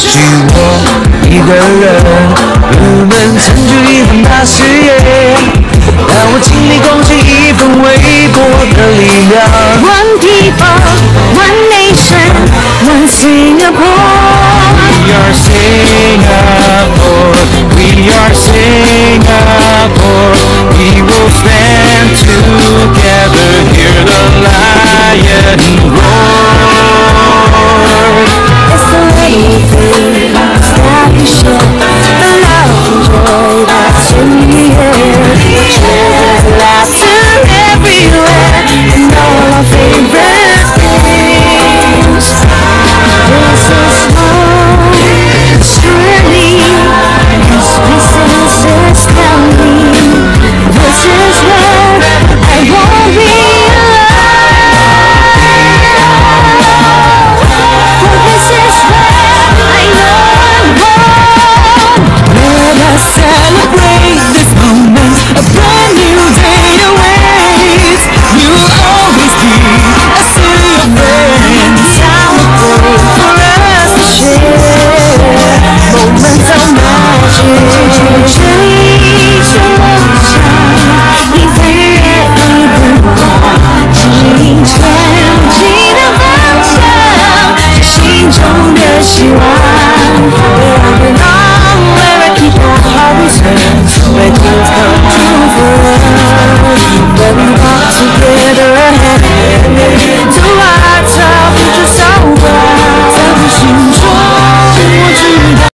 许我一个人不能成就一份大事业，但我尽力贡献一份微薄的力量。One people, one nation, one Singapore. We are Singapore.